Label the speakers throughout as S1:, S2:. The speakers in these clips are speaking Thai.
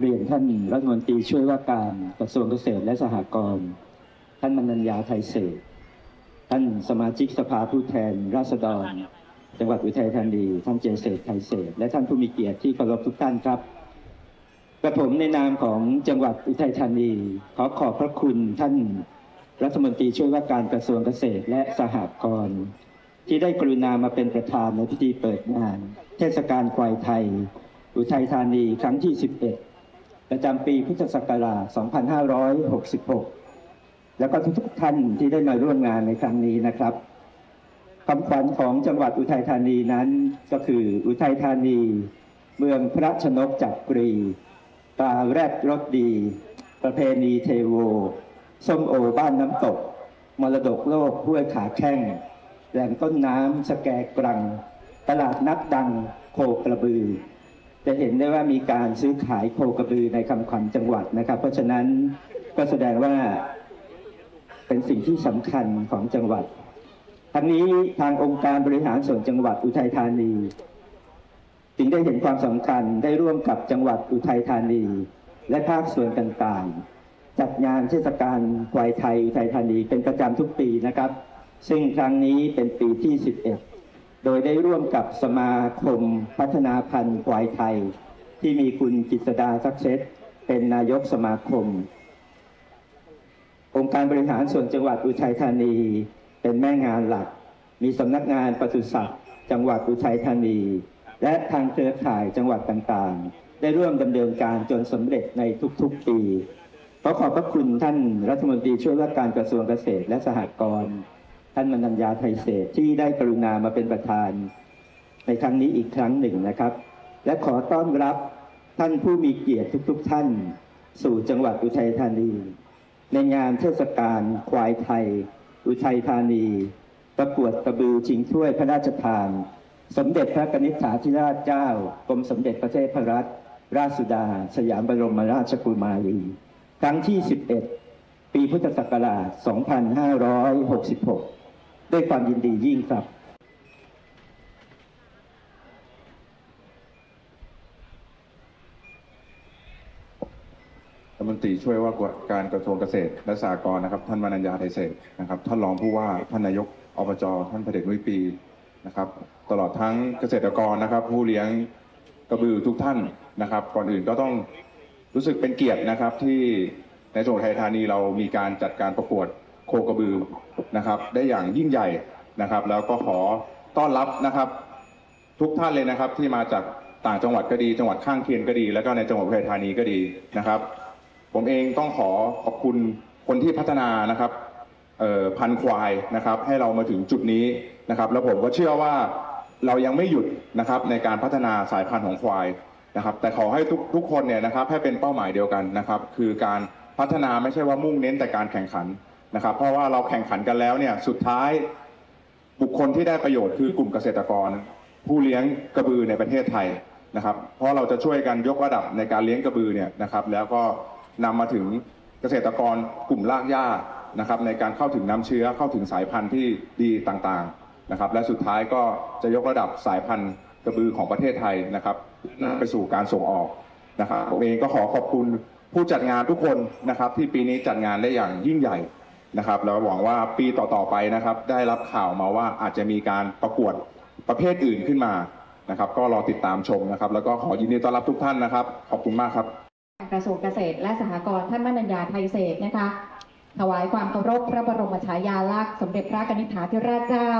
S1: เรียนท่านรัฐมนตรีช่วยว่าการกระทรวงเกษตรและสหกรณ์ท่านมนัญญาไทยเศษท่านสมาชิกสภาผู้แทนราษฎร จังหวัดอุทัยธานีท่านเจเศษไทยเศษและท่านผู้มีเกียรติที่เคารพทุกท่านครับกระผมในนามของจังหวัดอุทัยธานีขอขอบพระคุณท่านรัฐมนตรีช่วยว่าการกระทรวงเกษตรและสหกรณ์ที่ได้กรุณามาเป็นประธานในพิธีเปิดงาน เทศกาลควายไทย อุทัยธานีครั้งที่ 11 ประจำปีพุทธศักราช 2566 แล้วก็ทุกๆท่านที่ได้มาร่วมงานในครั้งนี้นะครับคำขวัญของจังหวัดอุทัยธานีนั้นก็คืออุทัยธานี เมืองพระชนกจักกรี ตาแรดรสดี ประเพณีเทโว ส้มโอบ้านน้ำตก มรดกโลกห้วยขาแข้ง แหล่งต้นน้ำสแกกรัง ตลาดนัดดังโคกระบือ จะเห็นได้ว่ามีการซื้อขายโคกระบือในคำขวัญจังหวัดนะครับ เพราะฉะนั้นก็แสดงว่าเป็นสิ่งที่สำคัญของจังหวัด ทั้งนี้ทางองค์การบริหารส่วนจังหวัดอุทัยธานีจึงได้เห็นความสำคัญได้ร่วมกับจังหวัดอุทัยธานี และภาคส่วนต่างๆ จัดงานเทศกาลควายไทยอุทัยธานีเป็นประจำทุกปีนะครับ ซึ่งครั้งนี้เป็นปีที่ 11 โดยได้ร่วมกับสมาคมพัฒนาพันธุ์ควายไทย ที่มีคุณกิษดาซักเซตเป็นนายกสมาคม องค์การบริหารส่วนจังหวัดอุทัยธานี เป็นแม่งานหลัก มีสำนักงานปศุสัตว์จังหวัดอุทัยธานี และทางเครือข่ายจังหวัดต่างๆ ได้ร่วมดำเนินการจนสำเร็จในทุกๆปีขอขอบพระคุณท่านรัฐมนตรีช่วยว่าการกระทรวงเกษตรและสหกรณ์ ท่านมนัญญาไทยเศษที่ได้กรุณามาเป็นประธาน ในครั้งนี้อีกครั้งหนึ่งนะครับ และขอต้อนรับท่านผู้มีเกียรติทุกๆท่าน สู่จังหวัดอุทัยธานี ในงานเทศกาลควายไทย อุทัยธานี ประกวดกระบือชิงถ้วยพระราชทาน สมเด็จพระกนิษฐาธิราชเจ้ากรมสมเด็จพระเทพรัตนราชสุดา สยามบรมราชกุมารี ครั้งที่ 11 ปีพุทธศักราช 2566 ด้วยความยินดียิ่งครับ
S2: รัฐมนตรีช่วยว่าการกระทรวงเกษตร และสหกรณ์นะครับ ท่านวนัญญาไทยเศษนะครับ ท่านรองผู้ว่าท่านนายกอบจท่านพระเดชนุ้ยปีนะครับ ตลอดทั้งเกษตรกรนะครับ ผู้เลี้ยงกระบือทุกท่านนะครับ ก่อนอื่นก็ต้องรู้สึกเป็นเกียรตินะครับที่ในจังหวัดไทยธานีเรามีการจัดการประกวด โคกระบือนะครับ ได้อย่างยิ่งใหญ่นะครับ แล้วก็ขอต้อนรับนะครับ ทุกท่านเลยนะครับ ที่มาจากต่างจังหวัดก็ดี จังหวัดข้างเคียงก็ดี แล้วก็ในจังหวัดอุทัยธานีก็ดีนะครับ ผมเองต้องขอขอบคุณคนที่พัฒนานะครับพันควายนะครับ ให้เรามาถึงจุดนี้นะครับ แล้วผมก็เชื่อว่าเรายังไม่หยุดนะครับในการพัฒนาสายพันธุ์ของควายนะครับ แต่ขอให้ทุกทุกคนเนี่ยนะครับให้เป็นเป้าหมายเดียวกันนะครับ คือการพัฒนาไม่ใช่ว่ามุ่งเน้นแต่การแข่งขัน นะครับ เพราะว่าเราแข่งขันกันแล้วเนี่ยสุดท้ายบุคคลที่ได้ประโยชน์คือกลุ่มเกษตรกร ผู้เลี้ยงกระบือในประเทศไทยนะครับ เพราะเราจะช่วยกันยกระดับในการเลี้ยงกระบือเนี่ยนะครับแล้วก็นำมาถึงเกษตรกรกลุ่มรากหญ้านะครับในการเข้าถึงน้ำเชื้อเข้าถึงสายพันธุ์ที่ดีต่างๆนะครับ และสุดท้ายก็จะยกระดับสายพันธุ์กระบือของประเทศไทยนะครับไปสู่การส่งออกนะครับผมเองก็ขอขอบคุณผู้จัดงานทุกคนนะครับ ที่ปีนี้จัดงานได้อย่างยิ่งใหญ่ นะครับ แล้วหวังว่าปีต่อๆไปนะครับ ได้รับข่าวมาว่าอาจจะมีการประกวดประเภทอื่นขึ้นมานะครับ ก็รอติดตามชมนะครับ แล้วก็ขอยินดีต้อนรับทุกท่านนะครับ ขอบคุณมากครับ
S3: กระทรวงเกษตรและสหกรณ์ท่านมนัญญาไทยเศษนะคะถวายความเคารพพระบรมฉายาลักษณ์สมเด็จพระกนิษฐาธิราชเจ้า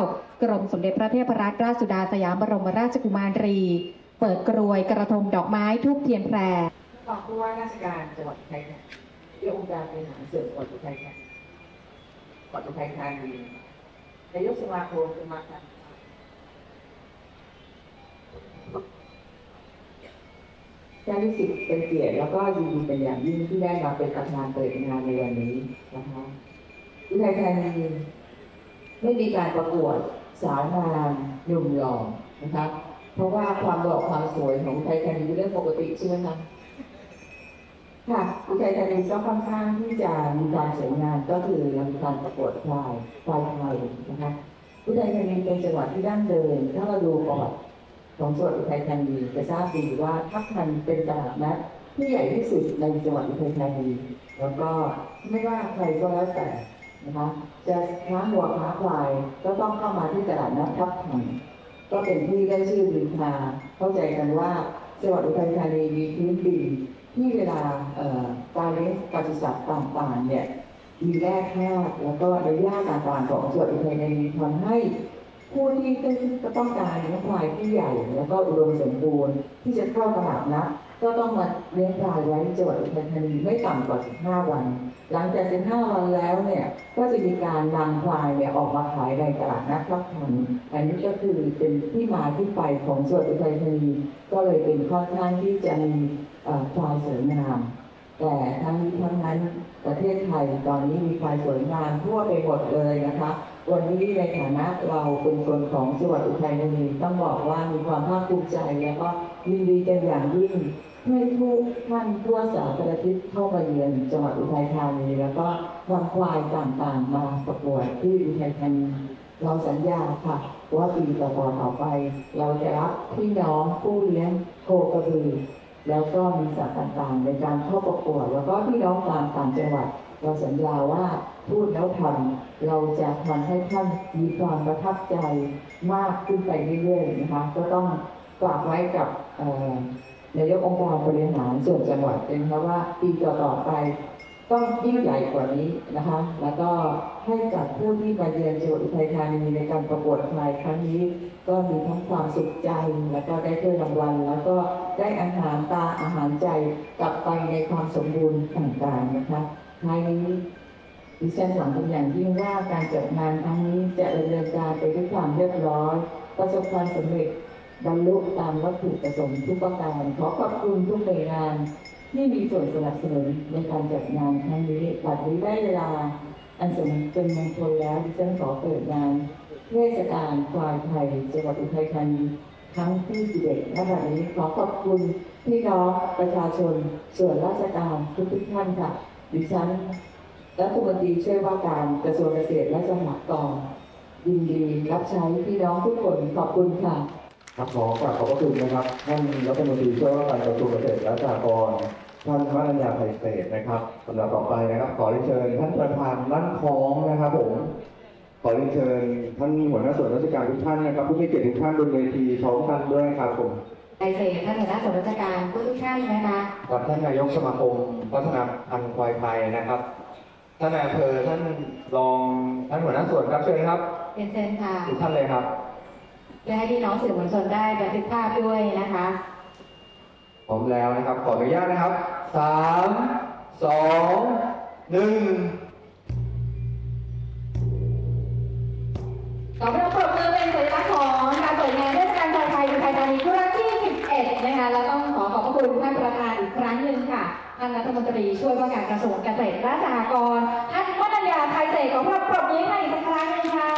S3: กรมสมเด็จพระเทพรัตนราชสุดาสยามบรมราชกุมารี เปิดกรวยกระทงดอกไม้ทูบเทียนแพร
S4: รองผู้ว่าราชการจังหวัดอุทัยธานีที่องค์การบริหารส่วนจังหวัดอุทัยธานี จังหวัดอุทัยธานีนายกสมาคมสมาคมเจ้าที่สิบเป็นเกียรติแล้วก็ยินดีเป็นอย่างยิ่งที่ได้มาเป็นประธานเปิดงานในวันนี้นะคะอุทัยธานีไม่มีการประกวดสาวงามหนุ่มหล่อนะคะเพราะว่าความหล่อความสวยของอุทัยธานีเป็นเรื่องปกติใช่ไหมคะ ค่ะอุทัยธานีก็ค่อนข้างที่จะมีความสวยงามก็คือเรามีการประกวดควายควายไทยนะคะอุทัยธานีเป็นจังหวัดที่ดั้งเดิมถ้าเราดูประวัติของจังหวัดอุทัยธานีจะทราบดีว่าทักมันเป็นตลาดนัดที่ใหญ่ที่สุดในจังหวัดอุทัยธานีแล้วก็ไม่ว่าใครก็แล้วแต่นะคะจะค้าหัวค้าควายก็ต้องเข้ามาที่ตลาดนัดทับทันก็เป็นที่ได้ชื่อลือชาเข้าใจกันว่าจังหวัดอุทัยธานีมีพื้นดิน ที่เวลาการเลี้ยงปศุสัตต่างๆเนี่ยมีแร่ธาตุแล้วก็ระยะต่างๆของจังหวัดอุทยธานทำให้ผู้ที่ก็ต้องการเลี้ยงควายที่ใหญ่ แล้วก็อุดมสมบูรณ์ที่จะเข้าตลาดนะ ก็ต้องมาเลี้ยงควายไว้จังหวัดอุทัยธานีไม่ต่ำกว่า 15 วัน หลังจาก 15 วันแล้วเนี่ยก็จะมีการนำควายเนี่ยออกมาขายในตลาดนัดทับทันอันนี้ก็คือเป็นที่มาที่ไปของจังหวัดอุทัยธานีก็เลยเป็นค่อนข้างที่จะมี ควายสวยงาม แต่ทั้งนี้ทั้งนั้นประเทศไทยตอนนี้มีควายสวยงามทั่วไปหมดเลยนะคะ วันนี้ในฐานะเราเป็นคนของจังหวัดอุทัยธานีต้องบอกว่ามีความภาคภูมิใจแล้วก็ยินดีกันอย่างยิ่งให้ทุกท่านทั่วสารทิศเข้ามาเยือนจังหวัดอุทัยธานีแล้วก็นำควายต่างๆ มาประกวดที่อุทัยธานีเราสัญญาค่ะว่าปีต่อๆต่อไป เราจะรับพี่น้องผู้เลี้ยงโคกระบือ แล้วก็มีสัตว์ต่างๆในการเข้าประกวด แล้วก็พี่น้องตามต่างจังหวัด เราสัญญาว่าพูดแล้วทำเราจะทำให้ท่านมีความประทับใจมากขึ้นไปเรื่อยๆนะคะก็ต้องฝากไว้กับนายกองค์การบริหารส่วนจังหวัดเองนะว่าปีต่อๆไป ต้องยิ่งใหญ่กว่านี้นะคะ แล้วก็ให้กับผู้ที่มาเยือนจังหวัดอุทัยธานีในการประกวดควายครั้งนี้ ก็มีทั้งความสุขใจ แล้วก็ได้ถ้วยรางวัล แล้วก็ได้อาหารตาอาหารใจกลับไปในความสมบูรณ์ต่างๆนะคะท้ายนี้ดิฉันหวังเป็นอย่างยิ่งว่าการจัดงานครั้งนี้จะดำเนินการไปด้วยความเรียบร้อย ประสบความสำเร็จบรรลุตามวัตถุประสงค์ทุกประการขอขอบคุณทุกหน่วยงาน ที่มีส่วนสนับสนุนในการจัดงานครั้งนี้บัดนี้ได้เวลา อันสมเป็นมงคลแล้วดิฉันขอเปิดงานเทศกาลควายไทยจังหวัดอุทัยธานีครั้งที่11ณบัดนี้ขอขอบคุณพี่น้องประชาชน ส่วนราชการทุกๆท่านค่ะ ดิฉันรัฐมนตรีช่วยว่าการกระทรวงเกษตรและสหกรณ์ยินดีรับใช้พี่น้องทุกคนขอบคุณค่ะ
S5: ครับขอกราบขอบพระคุณนะครับท่านรัฐมนตรีช่วยว่าการกระทรวงเกษตรและสหกรณ์ ท่านวรัญญาไทยเศษนะครับลำดับต่อไปนะครับ ขอเรียนเชิญท่านประธานมั่นคล้องนะครับผม ขอเรียนเชิญท่านหัวหน้าส่วนราชการทุกท่านนะครับผู้มีเกียรติทุกท่านบนเวทีพร้อมกันด้วยครับผม
S3: ไทยเศษท่านหัวหน้าส่วนราชการทุกท่านนะคะ
S5: กับท่านนายกสมาคมพัฒนาพันธุ์ควายไทยนะครับ ท่านนายอำเภอท่านรองท่านหัวหน้าส่วนครับเชิญครับ
S3: เรียนเชิญค่ะ
S5: ทุกท่านเลยครับ
S3: เพื่อให้พี่น้องสื่อมวลชนได้บันทึกภาพด้วยนะคะ
S5: พร้อมแล้วนะครับ ขออนุญาตนะครับ สามสองหนึ่ง
S3: สอประปรบมือเป็นสัญลักษณ์ของการเปิดงานเทศกาลชาไทยอุทัยธานีครั้งที่ 11 นะคะแล้วต้องขอขอบพระคุณท่านประธานอีกครั้งหนึ่งค่ะท่านรัฐมนตรีช่วยว่าการกระทรวงเกษตรและสหกรณ์ท่านวัฒนยาไทยเศษของพระปรบมือให้อีกสักครั้งหนึ่งค่ะ